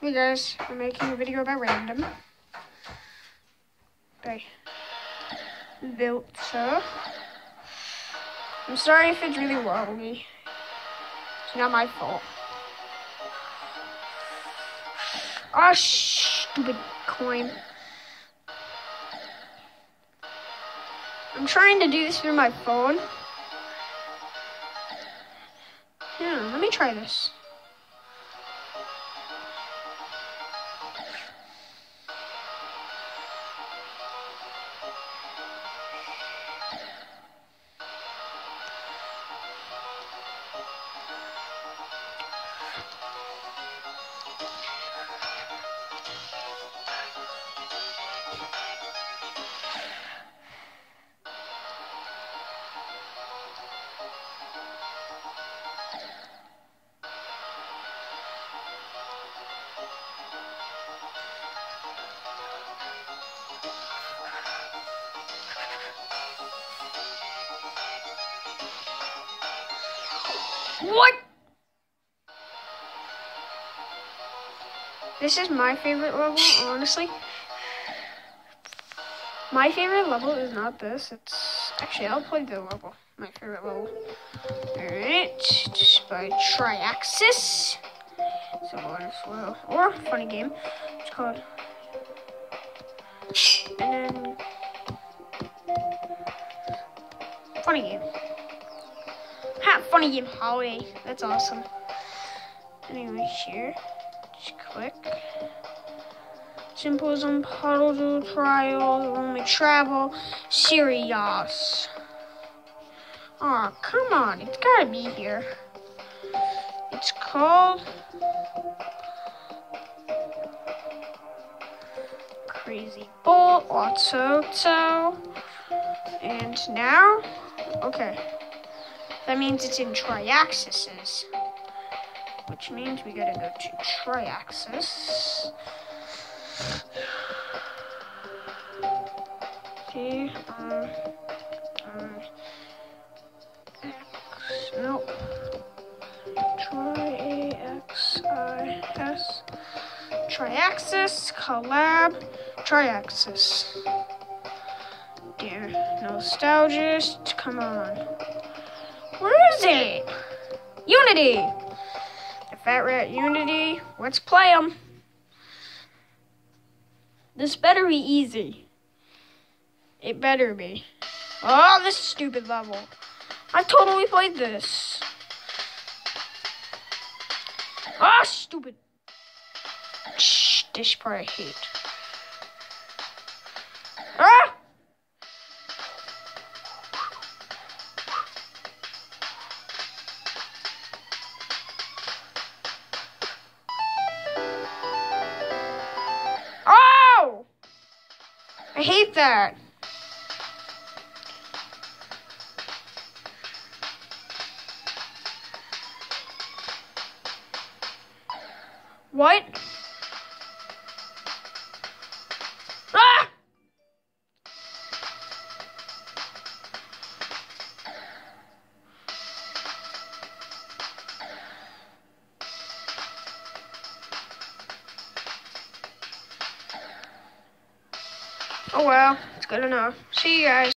Hey guys, I'm making a video about random. By Vilter. I'm sorry if it's really wobbly. It's not my fault. Oh, stupid coin. I'm trying to do this through my phone. Yeah, let me try this. What? This is my favorite level, honestly. My favorite level is not this. It's actually I'll play the level. My favorite level. Alright. Just by Triaxis. So as well. Or funny game. It's called and then funny game. Funny game holiday. That's awesome. Anyway, here, just click. Symposium, puddle trial, only travel, serious. Oh, come on, it's gotta be here. It's called Crazy Bolt, Lotso, and now, okay. That means it's in triaxis, which means we gotta go to triaxis. T um, um, X, nope. Try A X I S. Triaxis collab Triaxis. Dear nostalgist, come on. It? Unity! The Fat Rat Unity. Let's play them. This better be easy. It better be. Oh, this stupid level. I totally played this. Ah, stupid. Shh, this part I hate. I hate that. What? Oh well, it's good enough. See you guys.